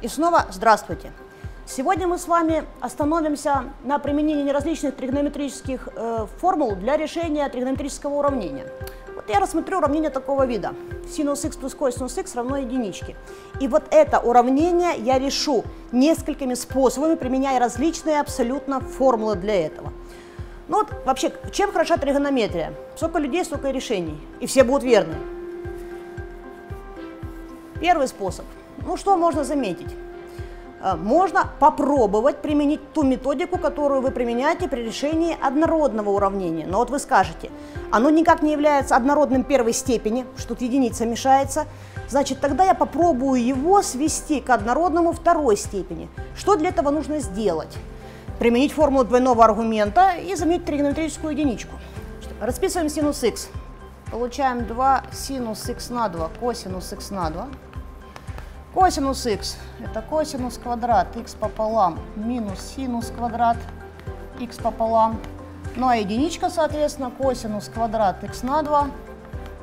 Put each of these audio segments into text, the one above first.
И снова здравствуйте. Сегодня мы с вами остановимся на применении различных тригонометрических э, формул для решения тригонометрического уравнения. Вот я рассмотрю уравнение такого вида. Синус х плюс косинус х равно единичке. И вот это уравнение я решу несколькими способами, применяя различные абсолютно формулы для этого. Ну вот вообще, чем хороша тригонометрия? Сколько людей, столько и решений. И все будут верны. Первый способ. Ну что можно заметить? Э, можно попробовать применить ту методику, которую вы применяете при решении однородного уравнения. Но вот вы скажете, оно никак не является однородным первой степени, что тут единица мешается, значит тогда я попробую его свести к однородному второй степени. Что для этого нужно сделать? Применить формулу двойного аргумента и заменить тригонометрическую единичку. Расписываем синус х. Получаем 2 синус х на 2 косинус х на 2 Косинус х – это косинус квадрат х пополам минус синус квадрат х пополам. Ну а единичка, соответственно, косинус квадрат х на 2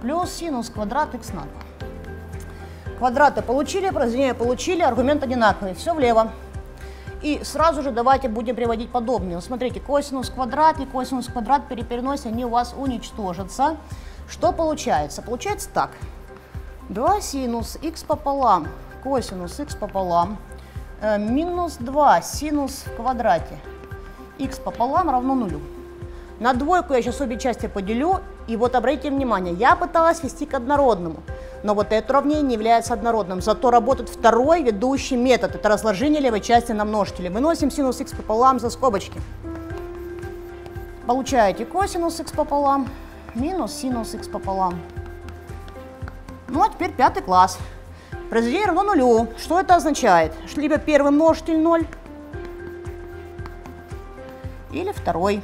плюс синус квадрат х на 2. Квадраты получили, произведение получили, аргумент одинаковый, все влево. И сразу же давайте будем приводить подобные. Смотрите, косинус квадрат и косинус квадрат при переносе, они у вас уничтожатся. Что получается? Получается так. 2 синус х пополам косинус х пополам э, минус 2 синус в квадрате х пополам равно нулю. На двойку я сейчас обе части поделю, и вот обратите внимание, я пыталась свести к однородному, но вот это уравнение не является однородным, зато работает второй ведущий метод, это разложение левой части на множители. Выносим синус х пополам за скобочки. Получаете косинус х пополам минус синус х пополам. Ну а теперь пятый класс. Произведение равно нулю. Что это означает? Что либо первый множитель 0, или второй.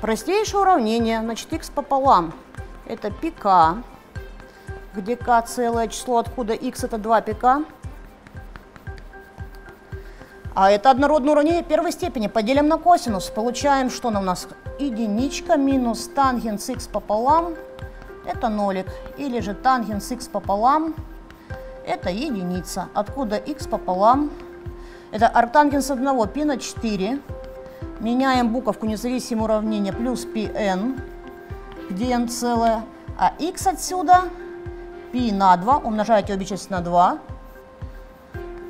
Простейшее уравнение, значит, x пополам. Это пика, где k целое число, откуда x это 2 пика. А это однородное уравнение первой степени. Поделим на косинус. Получаем, что у нас единичка минус тангенс х пополам. Это нолик. Или же тангенс х пополам. Это единица. Откуда х пополам? Это арктангенс 1 π на 4. Меняем буковку независимое уравнение плюс πn, где n целое. А х отсюда π на 2, умножаете обе части на 2,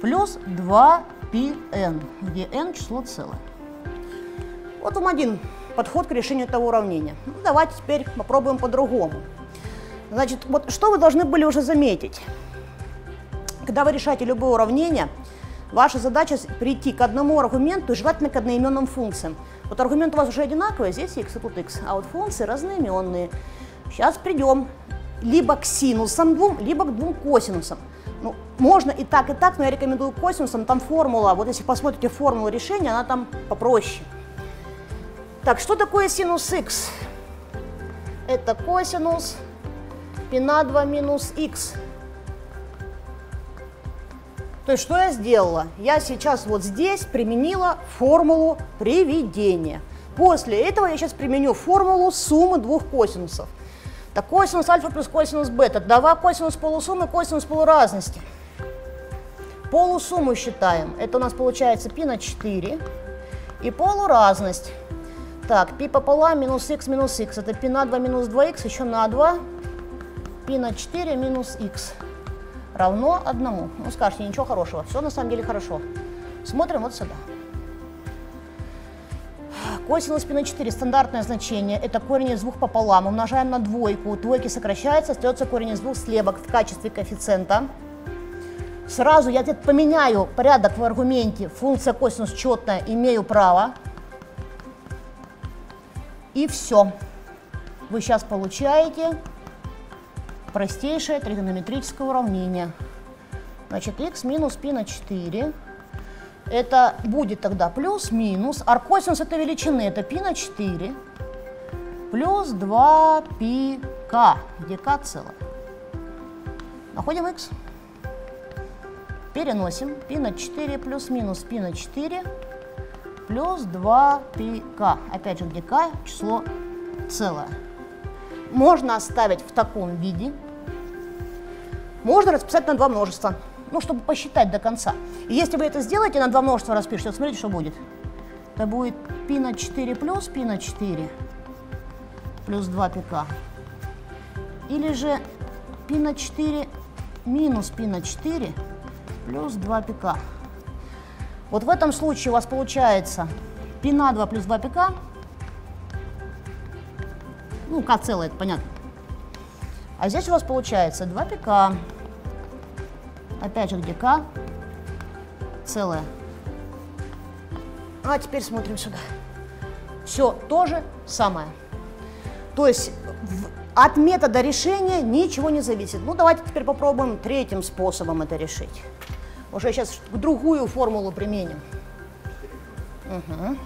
плюс 2 Pn, где n число целое. Вот вам один подход к решению этого уравнения. Ну, давайте теперь попробуем по-другому. Значит, вот что вы должны были уже заметить. Когда вы решаете любое уравнение, ваша задача прийти к одному аргументу и желательно к одноименным функциям. Вот аргумент у вас уже одинаковый, здесь x и тут x, а вот функции разноименные. Сейчас придем либо к синусам двум, либо к двум косинусам. Ну, можно и так, и так, но я рекомендую косинусом. Там формула, вот если посмотрите формулу решения, она там попроще. Так, что такое синус х? Это косинус π на 2 минус х. То есть что я сделала? Я сейчас вот здесь применила формулу приведения. После этого я сейчас применю формулу суммы двух косинусов. Так косинус альфа плюс косинус бета. Давай косинус полусуммы, косинус полуразности. Полусумму считаем. Это у нас получается π на 4. И полуразность. Так, π пополам минус х минус х. Это π на 2 минус 2х еще на 2. π на 4 минус х равно 1. Ну, скажете, ничего хорошего. Все на самом деле хорошо. Смотрим вот сюда. Косинус π на 4 стандартное значение, это корень из двух пополам, умножаем на двойку, двойки сокращается, остается корень из двух слева в качестве коэффициента. Сразу я теперь поменяю порядок в аргументе, функция косинус четная, имею право. И все. Вы сейчас получаете простейшее тригонометрическое уравнение. Значит, x минус π на 4 это будет тогда плюс-минус, аркосинус этой величины, это π на 4, плюс 2πk, где k целое. Находим x. Переносим π на 4 плюс-минус π на 4 плюс 2πk. Опять же, где k число целое. Можно оставить в таком виде, можно расписать на два множества, ну, чтобы посчитать до конца. И если вы это сделаете, на два множества распишете, вот смотрите, что будет. Это будет π на 4 плюс π на 4 плюс 2 пк. Или же π на 4 минус π на 4 плюс 2 пк. Вот в этом случае у вас получается π на 2 плюс 2 пк. Ну, k целое, это понятно. А здесь у вас получается 2 пк. Опять же, где k целое. А теперь смотрим сюда. Все то же самое. То есть в, от метода решения ничего не зависит. Ну, давайте теперь попробуем третьим способом это решить. Уже сейчас другую формулу применим. Угу.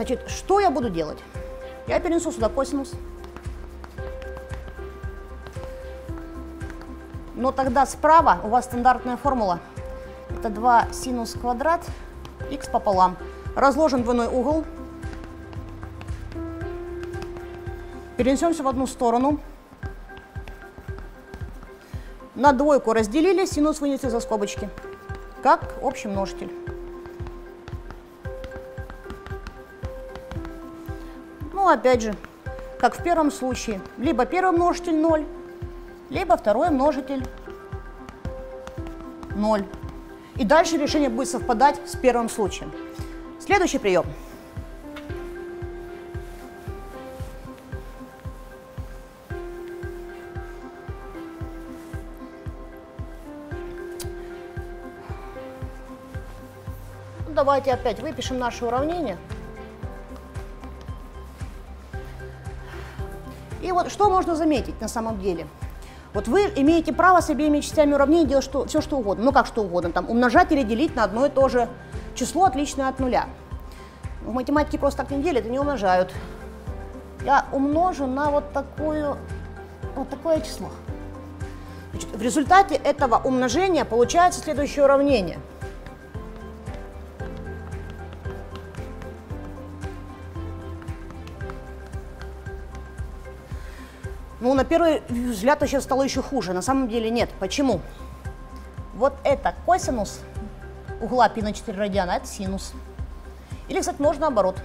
Значит, что я буду делать? Я перенесу сюда косинус. Но тогда справа у вас стандартная формула. Это 2 синус квадрат х пополам. Разложен двойной угол. Перенесемся в одну сторону. На двойку разделили, синус вынесли за скобочки. Как общий множитель. Опять же, как в первом случае, либо первый множитель 0, либо второй множитель 0. И дальше решение будет совпадать с первым случаем. Следующий прием. Ну, давайте опять выпишем наше уравнение. Вот что можно заметить на самом деле? Вот вы имеете право с обеими частями уравнения делать что, все, что угодно. Ну, как что угодно. Там, умножать или делить на одно и то же число, отличное от нуля. В математике просто так не делят и не умножают. Я умножу на вот, такую, вот такое число. Значит, в результате этого умножения получается следующее уравнение – Ну, на первый взгляд сейчас стало еще хуже. На самом деле нет. Почему? Вот это косинус угла π на 4 радиана, это синус. Или, кстати, можно наоборот.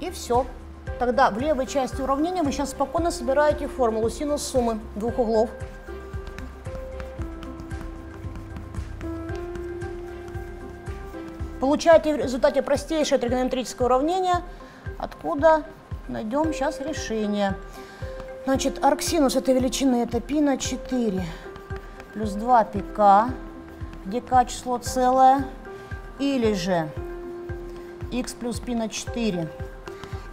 И все. Тогда в левой части уравнения вы сейчас спокойно собираете формулу синус суммы двух углов Получаете в результате простейшее тригонометрическое уравнение, откуда найдем сейчас решение. Значит, арксинус этой величины это π на 4 плюс 2 пк, где k число целое, или же x плюс π на 4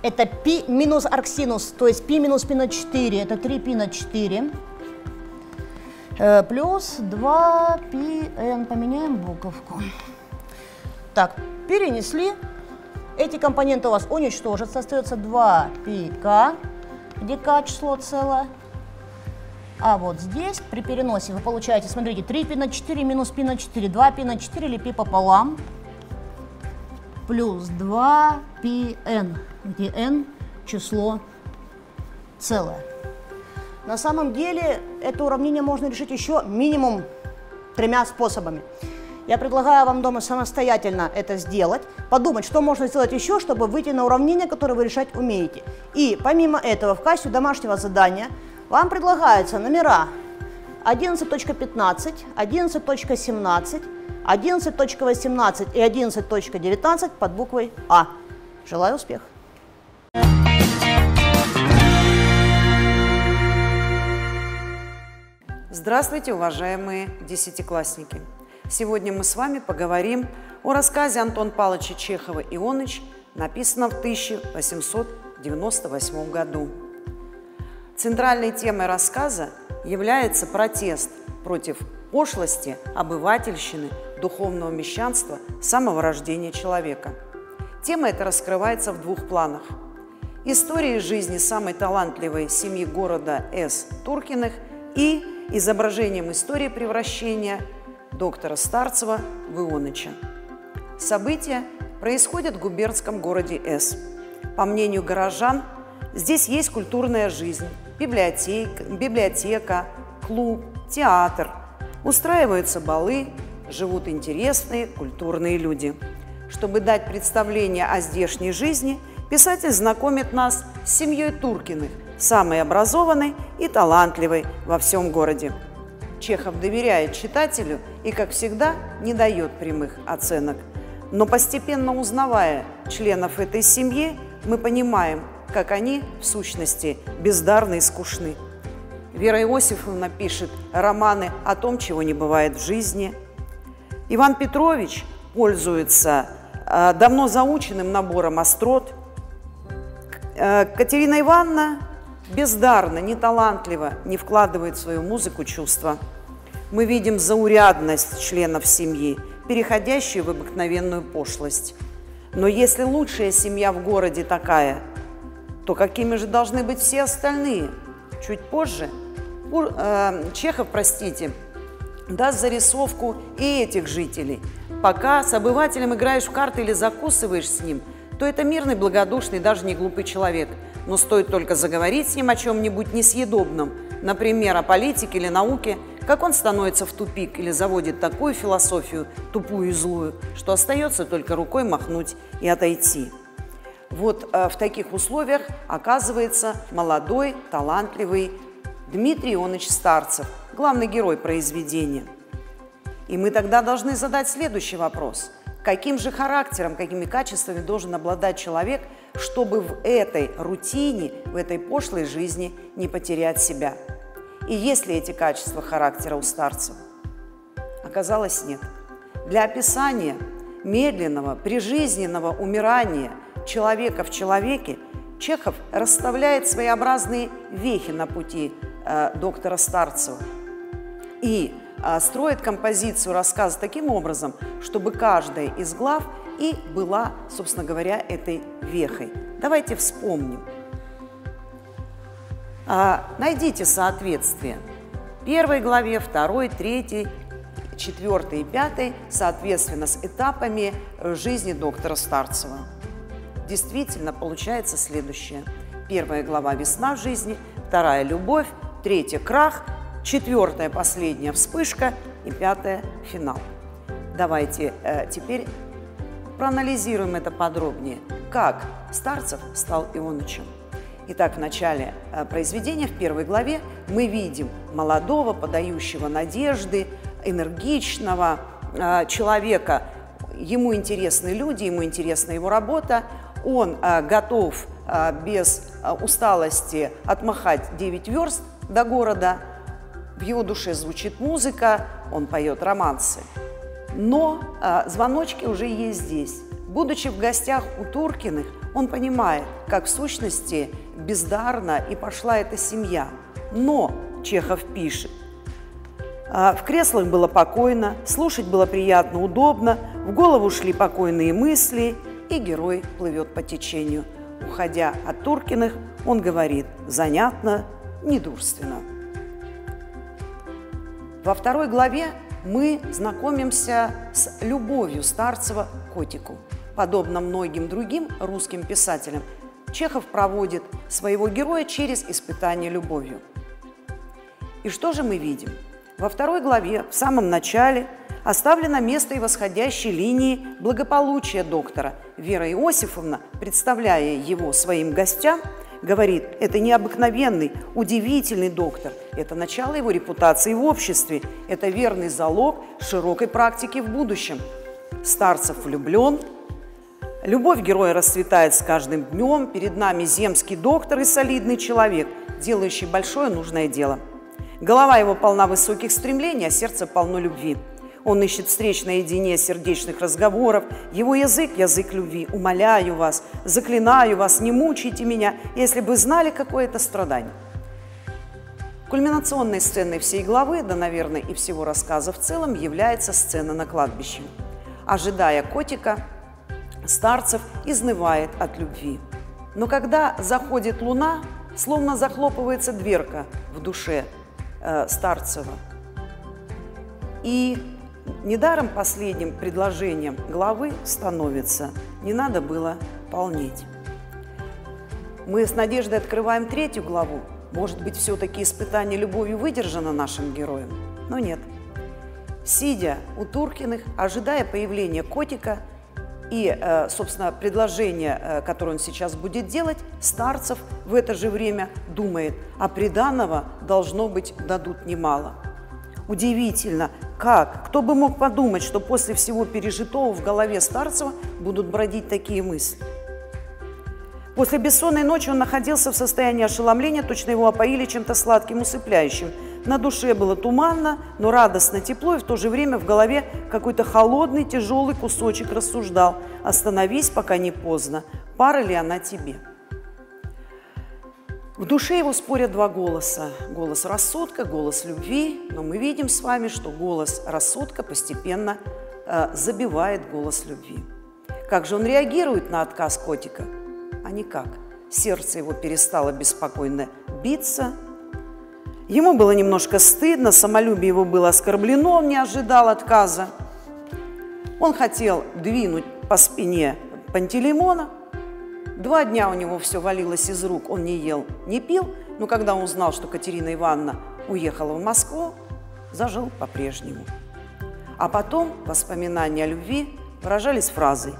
это π минус арксинус, то есть π минус π на 4, это 3π на 4, э, плюс 2πn, поменяем буковку. Так, перенесли. Эти компоненты у вас уничтожатся. Остается 2 пика, где К число целое. А вот здесь при переносе вы получаете, смотрите, 3 пи на 4 минус пи на 4, 2 пи на 4 или пи пополам, плюс 2 пи n, где n число целое. На самом деле это уравнение можно решить еще минимум тремя способами. Я предлагаю вам дома самостоятельно это сделать, подумать, что можно сделать еще, чтобы выйти на уравнение, которое вы решать умеете. И помимо этого, в качестве домашнего задания вам предлагаются номера 11.15, 11.17, 11.18 и 11.19 под буквой А. Желаю успеха! Здравствуйте, уважаемые десятиклассники! Сегодня мы с вами поговорим о рассказе Антон Павловича Чехова «Ионыч», написанном в 1898 году. Центральной темой рассказа является протест против пошлости, обывательщины, духовного мещанства самого рождения человека. Тема эта раскрывается в двух планах. истории жизни самой талантливой семьи города С. Туркиных и изображением истории превращения доктора Старцева в Ионыча. События происходят в губернском городе С. По мнению горожан, здесь есть культурная жизнь, библиотека, библиотека клуб, театр. Устраиваются балы, живут интересные культурные люди. Чтобы дать представление о здешней жизни, писатель знакомит нас с семьей Туркиных, самой образованной и талантливой во всем городе. Чехов доверяет читателю и, как всегда, не дает прямых оценок. Но постепенно узнавая членов этой семьи, мы понимаем, как они, в сущности, бездарны и скучны. Вера Иосифовна пишет романы о том, чего не бывает в жизни. Иван Петрович пользуется э, давно заученным набором острот. Э, Катерина Ивановна бездарно, неталантливо не вкладывает в свою музыку чувства. Мы видим заурядность членов семьи, переходящую в обыкновенную пошлость. Но если лучшая семья в городе такая, то какими же должны быть все остальные? Чуть позже э, Чехов, простите, даст зарисовку и этих жителей. Пока с обывателем играешь в карты или закусываешь с ним, то это мирный, благодушный, даже не глупый человек – но стоит только заговорить с ним о чем-нибудь несъедобном, например, о политике или науке, как он становится в тупик или заводит такую философию, тупую и злую, что остается только рукой махнуть и отойти. Вот э, в таких условиях оказывается молодой, талантливый Дмитрий Ионович Старцев, главный герой произведения. И мы тогда должны задать следующий вопрос. Каким же характером, какими качествами должен обладать человек, чтобы в этой рутине, в этой пошлой жизни не потерять себя. И есть ли эти качества характера у старцев? Оказалось, нет. Для описания медленного, прижизненного умирания человека в человеке Чехов расставляет своеобразные вехи на пути э, доктора Старцева. И строит композицию рассказа таким образом, чтобы каждая из глав и была, собственно говоря, этой вехой. Давайте вспомним. А, найдите соответствие. Первой главе, второй, третьей, четвертой и пятой, соответственно, с этапами жизни доктора Старцева. Действительно, получается следующее. Первая глава «Весна жизни», вторая «Любовь», третья «Крах», четвертая «Последняя вспышка» и пятая «Финал». Давайте э, теперь Проанализируем это подробнее. Как Старцев стал Ионычем? Итак, в начале э, произведения, в первой главе, мы видим молодого, подающего надежды, энергичного э, человека. Ему интересны люди, ему интересна его работа. Он э, готов без усталости отмахать 9 верст до города. В его душе звучит музыка, он поет романсы. Но а, звоночки уже есть здесь. Будучи в гостях у Туркиных, он понимает, как в сущности бездарна и пошла эта семья. Но, Чехов пишет, а, в креслах было покойно, слушать было приятно, удобно, в голову шли покойные мысли, и герой плывет по течению. Уходя от Туркиных, он говорит «занятно, недурственно». Во второй главе мы знакомимся с любовью Старцева к котику. Подобно многим другим русским писателям, Чехов проводит своего героя через испытание любовью. И что же мы видим? Во второй главе, в самом начале, оставлено место и восходящей линии благополучия доктора. Вера Иосифовна, представляя его своим гостям, говорит, это необыкновенный, удивительный доктор. Это начало его репутации в обществе. Это верный залог широкой практики в будущем. Старцев влюблен. Любовь героя расцветает с каждым днем. Перед нами земский доктор и солидный человек, делающий большое нужное дело. Голова его полна высоких стремлений, а сердце полно любви. Он ищет встреч наедине сердечных разговоров. Его язык – язык любви. Умоляю вас, заклинаю вас, не мучайте меня, если бы знали, какое это страдание. Кульминационной сценой всей главы, да, наверное, и всего рассказа в целом, является сцена на кладбище. Ожидая котика, Старцев изнывает от любви. Но когда заходит луна, словно захлопывается дверка в душе э, Старцева. И недаром последним предложением главы становится «не надо было полнеть». Мы с надеждой открываем третью главу. Может быть, все-таки испытание любовью выдержано нашим героем? Но нет. Сидя у Туркиных, ожидая появления котика и, э, собственно, предложение, э, которое он сейчас будет делать, Старцев в это же время думает, а приданного должно быть дадут немало. Удивительно, как? Кто бы мог подумать, что после всего пережитого в голове Старцева будут бродить такие мысли? После бессонной ночи он находился в состоянии ошеломления, точно его опоили чем-то сладким, усыпляющим. На душе было туманно, но радостно тепло, и в то же время в голове какой-то холодный, тяжелый кусочек рассуждал. «Остановись, пока не поздно. Пара ли она тебе?» В душе его спорят два голоса. Голос рассудка, голос любви. Но мы видим с вами, что голос рассудка постепенно э, забивает голос любви. Как же он реагирует на отказ котика? А никак. Сердце его перестало беспокойно биться. Ему было немножко стыдно, самолюбие его было оскорблено, он не ожидал отказа. Он хотел двинуть по спине Пантелеймона, Два дня у него все валилось из рук, он не ел, не пил, но когда он узнал, что Катерина Ивановна уехала в Москву, зажил по-прежнему. А потом воспоминания о любви выражались фразой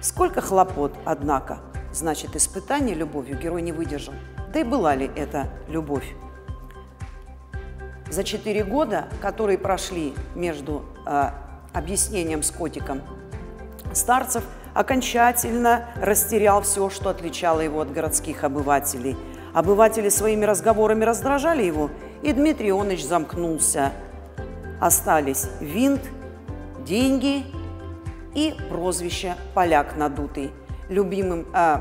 «Сколько хлопот, однако, значит, испытание любовью герой не выдержал». Да и была ли это любовь? За четыре года, которые прошли между э, объяснением с котиком старцев – окончательно растерял все, что отличало его от городских обывателей. Обыватели своими разговорами раздражали его, и Дмитрий Ионович замкнулся. Остались винт, деньги и прозвище «поляк надутый». Любимым э,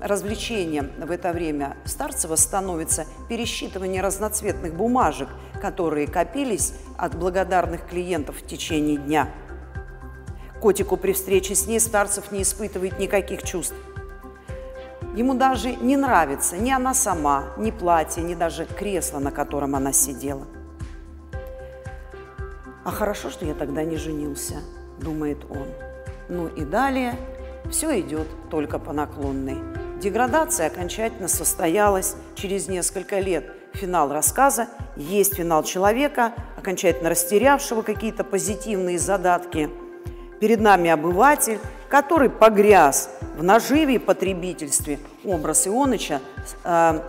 развлечением в это время Старцева становится пересчитывание разноцветных бумажек, которые копились от благодарных клиентов в течение дня – Котику при встрече с ней Старцев не испытывает никаких чувств. Ему даже не нравится ни она сама, ни платье, ни даже кресло, на котором она сидела. «А хорошо, что я тогда не женился», – думает он. Ну и далее все идет только по наклонной. Деградация окончательно состоялась через несколько лет. Финал рассказа есть финал человека, окончательно растерявшего какие-то позитивные задатки – Перед нами обыватель, который погряз в наживе и потребительстве. Образ Ионыча э,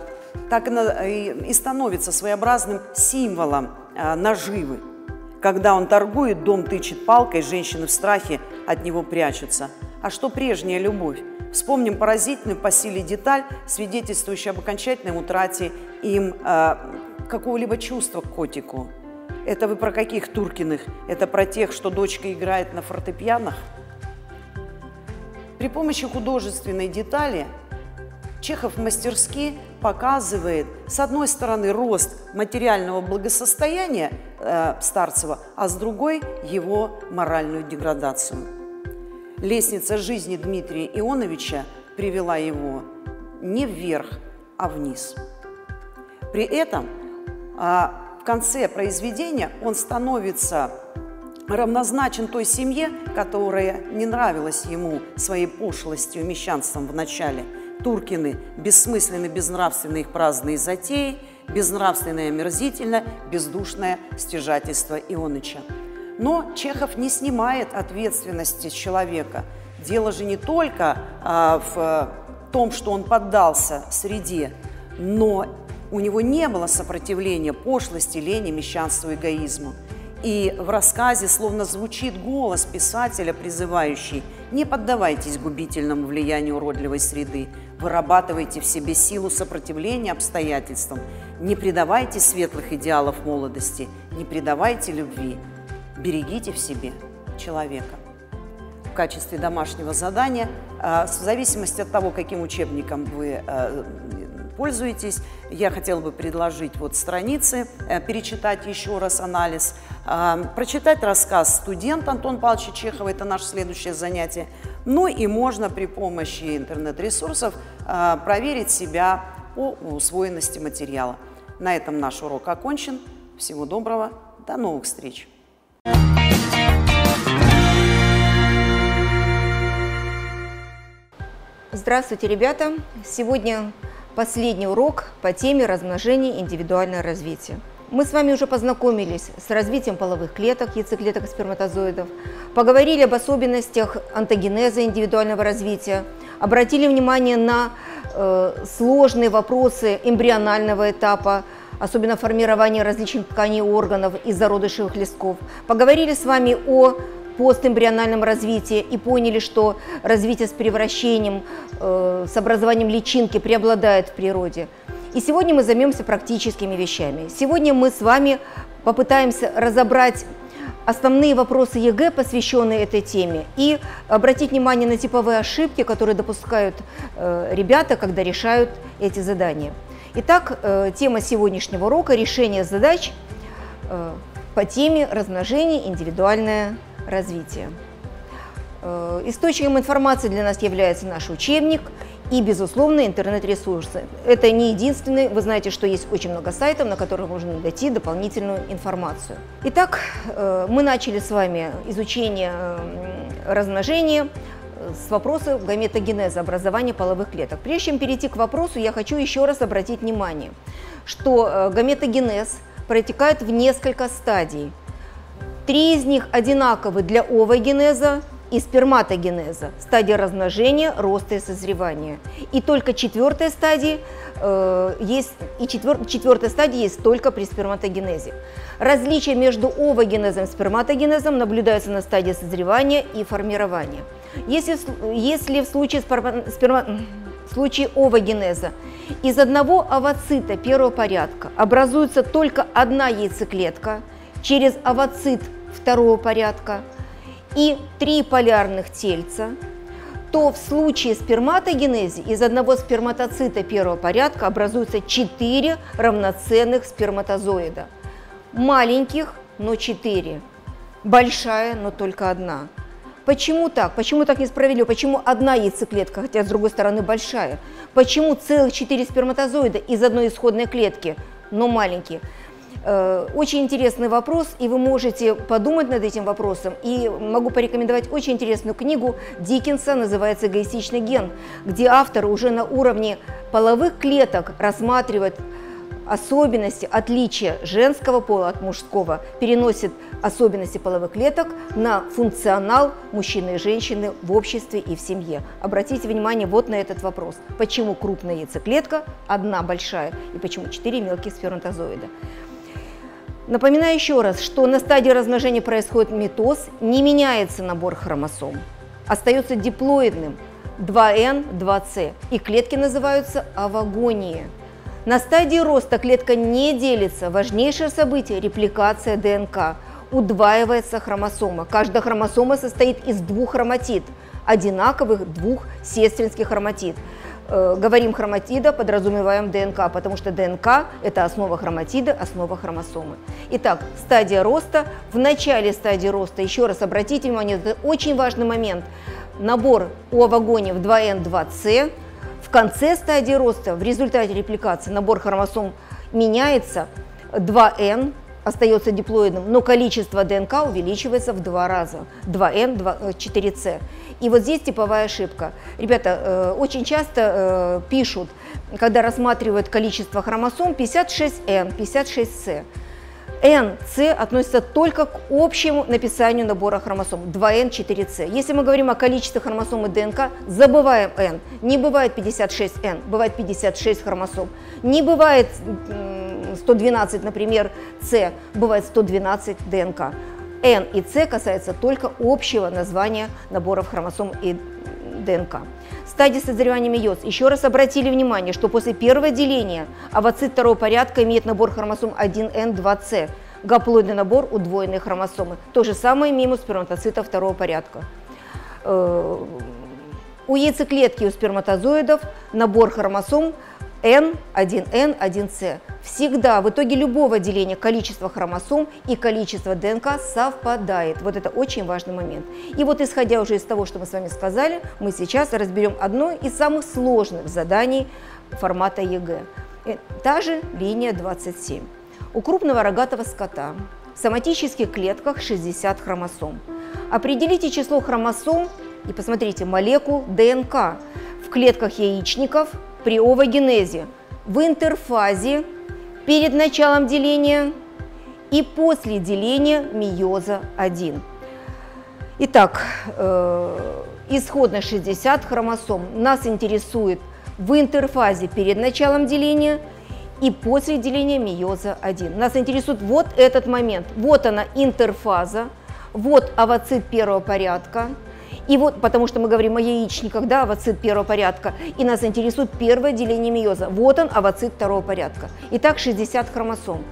так и, и становится своеобразным символом э, наживы. Когда он торгует, дом тычет палкой, женщины в страхе от него прячутся. А что прежняя любовь? Вспомним поразительную по силе деталь, свидетельствующую об окончательной утрате им э, какого-либо чувства к котику – это вы про каких Туркиных? Это про тех, что дочка играет на фортепианах? При помощи художественной детали Чехов мастерски показывает, с одной стороны, рост материального благосостояния э, Старцева, а с другой – его моральную деградацию. Лестница жизни Дмитрия Ионовича привела его не вверх, а вниз. При этом а, в конце произведения он становится равнозначен той семье, которая не нравилась ему своей пошлостью мещанством в начале. Туркины – бессмысленны, безнравственные их праздные затеи, безнравственное, омерзительное, бездушное стяжательство Ионыча. Но Чехов не снимает ответственности с человека. Дело же не только а, в том, что он поддался среде, но у него не было сопротивления пошлости, лени, мещанству, эгоизму. И в рассказе словно звучит голос писателя, призывающий «Не поддавайтесь губительному влиянию уродливой среды, вырабатывайте в себе силу сопротивления обстоятельствам, не предавайте светлых идеалов молодости, не предавайте любви, берегите в себе человека». В качестве домашнего задания, а, в зависимости от того, каким учебником вы а, пользуетесь. Я хотела бы предложить вот страницы, э, перечитать еще раз анализ, э, прочитать рассказ «Студент» Антон Павловича Чехова, это наше следующее занятие, Ну и можно при помощи интернет-ресурсов э, проверить себя по усвоенности материала. На этом наш урок окончен. Всего доброго, до новых встреч! Здравствуйте, ребята! Сегодня последний урок по теме размножения и индивидуальное развитие. Мы с вами уже познакомились с развитием половых клеток, яйцеклеток и сперматозоидов, поговорили об особенностях антогенеза индивидуального развития, обратили внимание на э, сложные вопросы эмбрионального этапа, особенно формирования различных тканей органов из зародышевых листков. Поговорили с вами о постэмбриональном развитии и поняли, что развитие с превращением, э, с образованием личинки преобладает в природе. И сегодня мы займемся практическими вещами. Сегодня мы с вами попытаемся разобрать основные вопросы ЕГЭ, посвященные этой теме, и обратить внимание на типовые ошибки, которые допускают э, ребята, когда решают эти задания. Итак, э, тема сегодняшнего урока – решение задач э, по теме размножения индивидуальное развитие. Э, источником информации для нас является наш учебник и, безусловно, интернет-ресурсы. Это не единственный, вы знаете, что есть очень много сайтов, на которых можно найти дополнительную информацию. Итак, э, мы начали с вами изучение размножения э, с вопроса гаметогенеза, образования половых клеток. Прежде чем перейти к вопросу, я хочу еще раз обратить внимание, что гаметогенез протекает в несколько стадий – Три из них одинаковы для овогенеза и сперматогенеза, стадия размножения, роста и созревания. И только четвертая стадия э, есть, и четвер, четвертая стадия есть только при сперматогенезе. Различия между овогенезом и сперматогенезом наблюдаются на стадии созревания и формирования. Если, если в случае, сперма, в случае овогенеза из одного овоцита первого порядка образуется только одна яйцеклетка – через овоцит второго порядка и три полярных тельца, то в случае сперматогенеза из одного сперматоцита первого порядка образуется четыре равноценных сперматозоида. Маленьких, но четыре. Большая, но только одна. Почему так? Почему так несправедливо? Почему одна яйцеклетка, хотя с другой стороны большая? Почему целых четыре сперматозоида из одной исходной клетки, но маленькие? Э, очень интересный вопрос, и вы можете подумать над этим вопросом. И могу порекомендовать очень интересную книгу Диккенса, называется «Эгоистичный ген», где автор уже на уровне половых клеток рассматривает особенности, отличия женского пола от мужского, переносит особенности половых клеток на функционал мужчины и женщины в обществе и в семье. Обратите внимание вот на этот вопрос. Почему крупная яйцеклетка, одна большая, и почему четыре мелких сперматозоида? Напоминаю еще раз, что на стадии размножения происходит митоз, не меняется набор хромосом, остается диплоидным 2N, 2C, и клетки называются овагонии. На стадии роста клетка не делится, важнейшее событие – репликация ДНК. Удваивается хромосома. Каждая хромосома состоит из двух хроматид, одинаковых двух сестринских хроматид – Э, говорим хроматида, подразумеваем ДНК, потому что ДНК – это основа хроматида, основа хромосомы. Итак, стадия роста. В начале стадии роста, еще раз обратите внимание, это очень важный момент, набор у овагонев 2N, 2C. В конце стадии роста, в результате репликации, набор хромосом меняется, 2N остается диплоидным, но количество ДНК увеличивается в два раза, 2N, 4C. И вот здесь типовая ошибка. Ребята, э, очень часто э, пишут, когда рассматривают количество хромосом, 56N, 56C. N, C относится только к общему написанию набора хромосом 2N, 4C. Если мы говорим о количестве хромосом и ДНК, забываем N. Не бывает 56N, бывает 56 хромосом. Не бывает 112, например, C, бывает 112 ДНК. N и C касается только общего названия наборов хромосом и ДНК. Стадия созревания мейоз. Еще раз обратили внимание, что после первого деления овоцит второго порядка имеет набор хромосом 1N, 2C. Гаплоидный набор удвоенные хромосомы. То же самое у сперматоцита второго порядка. Э, у яйцеклетки у сперматозоидов набор хромосом N, 1N, 1C. Всегда в итоге любого деления количество хромосом и количество ДНК совпадает. Вот это очень важный момент. И вот исходя уже из того, что мы с вами сказали, мы сейчас разберем одно из самых сложных заданий формата ЕГЭ. Та же линия 27. У крупного рогатого скота в соматических клетках 60 хромосом. Определите число хромосом и посмотрите молекул ДНК в клетках яичников при овогенезе, в интерфазе перед началом деления и после деления миоза 1. Итак, э, исходно 60 хромосом нас интересует в интерфазе перед началом деления и после деления миоза 1. Нас интересует вот этот момент. Вот она интерфаза, вот овоцит первого порядка, и вот, потому что мы говорим о яичниках, да, овоцит первого порядка, и нас интересует первое деление миоза. Вот он, овоцит второго порядка. Итак, 60 хромосом.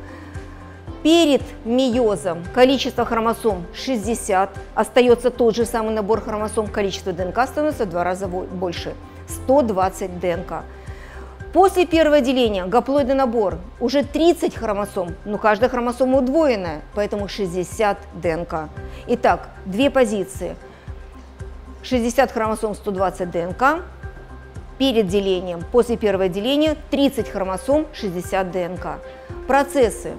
Перед миозом количество хромосом 60, остается тот же самый набор хромосом, количество ДНК становится в два раза больше, 120 ДНК. После первого деления гаплоидный набор уже 30 хромосом, но каждая хромосома удвоенная, поэтому 60 ДНК. Итак, две позиции – 60 хромосом 120 ДНК, перед делением, после первого деления 30 хромосом 60 ДНК. Процессы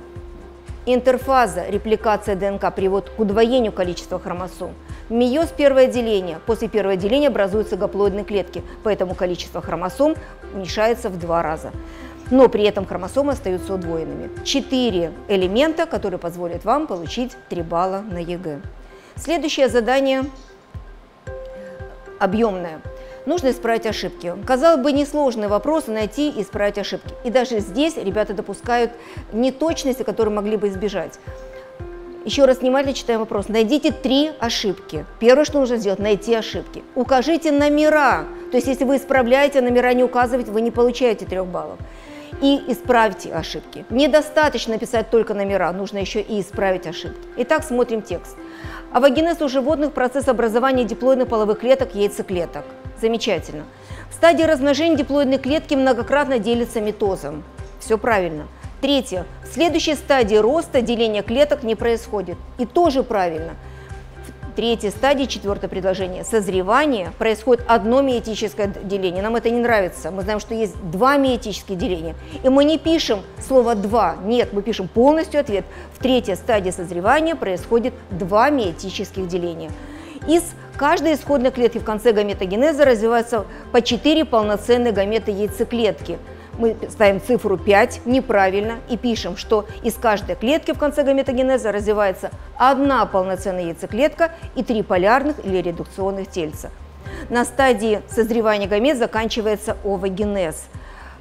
интерфаза, репликация ДНК приводит к удвоению количества хромосом. Мейоз – первое деление. После первого деления образуются гаплоидные клетки, поэтому количество хромосом уменьшается в два раза. Но при этом хромосомы остаются удвоенными. Четыре элемента, которые позволят вам получить 3 балла на ЕГЭ. Следующее задание объемная. Нужно исправить ошибки. Казалось бы, несложный вопрос найти и исправить ошибки. И даже здесь ребята допускают неточности, которые могли бы избежать. Еще раз внимательно читаем вопрос. Найдите три ошибки. Первое, что нужно сделать, найти ошибки. Укажите номера. То есть, если вы исправляете, номера не указываете, вы не получаете трех баллов. И исправьте ошибки. Недостаточно написать только номера, нужно еще и исправить ошибки. Итак, смотрим текст. Авагенез у животных – процесс образования диплоидных половых клеток, яйцеклеток. Замечательно. В стадии размножения диплоидной клетки многократно делятся митозом. Все правильно. Третье. В следующей стадии роста деления клеток не происходит. И тоже правильно – третьей стадии, четвертое предложение, созревание, происходит одно миотическое деление. Нам это не нравится. Мы знаем, что есть два миотические деления. И мы не пишем слово «два». Нет, мы пишем полностью ответ. В третьей стадии созревания происходит два миотических деления. Из каждой исходной клетки в конце гаметогенеза развиваются по четыре полноценные гаметы яйцеклетки – мы ставим цифру 5 неправильно и пишем, что из каждой клетки в конце гаметогенеза развивается одна полноценная яйцеклетка и три полярных или редукционных тельца. На стадии созревания гамет заканчивается овогенез.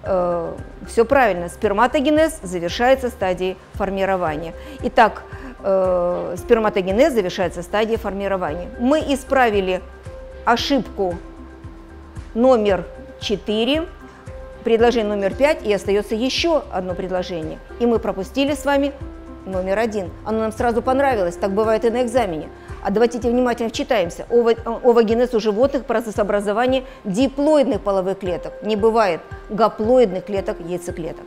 Э, все правильно, сперматогенез завершается стадией формирования. Итак, э, сперматогенез завершается стадией формирования. Мы исправили ошибку номер 4 предложение номер пять, и остается еще одно предложение. И мы пропустили с вами номер один. Оно нам сразу понравилось, так бывает и на экзамене. А давайте внимательно вчитаемся. Овогенез у животных – процесс образования диплоидных половых клеток. Не бывает гаплоидных клеток яйцеклеток.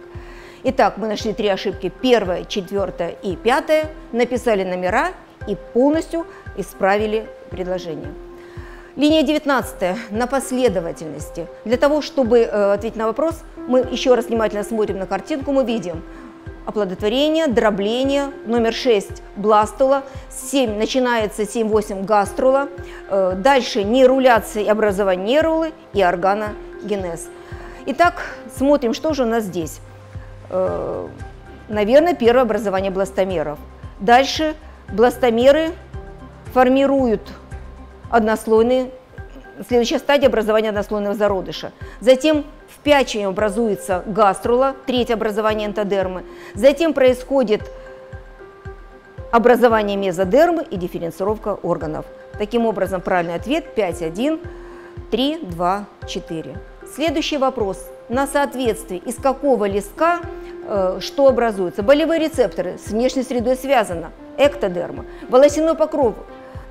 Итак, мы нашли три ошибки. Первая, четвертая и пятая. Написали номера и полностью исправили предложение. Линия 19 на последовательности. Для того, чтобы э, ответить на вопрос, мы еще раз внимательно смотрим на картинку, мы видим оплодотворение, дробление, номер 6 бластула, 7 начинается 7-8 гаструла, э, дальше нейруляция и образование нейрулы и органогенез. Итак, смотрим, что же у нас здесь. Э, наверное, первое образование бластомеров. Дальше бластомеры формируют однослойный, следующая стадия образования однослойного зародыша. Затем в пячени образуется гаструла, третье образование энтодермы. Затем происходит образование мезодермы и дифференцировка органов. Таким образом, правильный ответ 5, 1, 3, 2, 4. Следующий вопрос. На соответствие из какого листка э, что образуется? Болевые рецепторы с внешней средой связано, эктодерма. Волосяной покров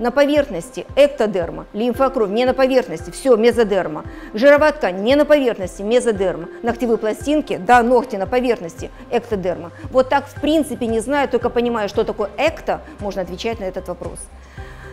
На поверхности эктодерма, лимфа кровь не на поверхности, все, мезодерма. Жировая ткань не на поверхности, мезодерма. Ногтевые пластинки, да, ногти на поверхности, эктодерма. Вот так в принципе, не знаю, только понимая, что такое экто, можно отвечать на этот вопрос.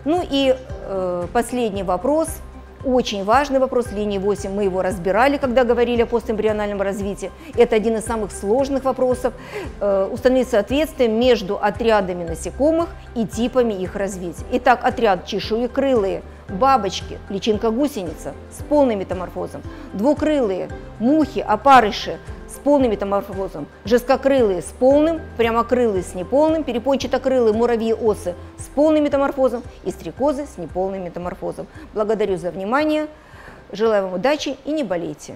Ну и э, последний вопрос – очень важный вопрос линии 8, мы его разбирали, когда говорили о постэмбриональном развитии. Это один из самых сложных вопросов. Э, установить соответствие между отрядами насекомых и типами их развития. Итак, отряд чешуекрылые, бабочки, личинка гусеница с полным метаморфозом, двукрылые, мухи, опарыши с полным метаморфозом, жесткокрылые с полным, прямокрылые с неполным, перепончатокрылые муравьи осы с полным метаморфозом и стрекозы с неполным метаморфозом. Благодарю за внимание, желаю вам удачи и не болейте.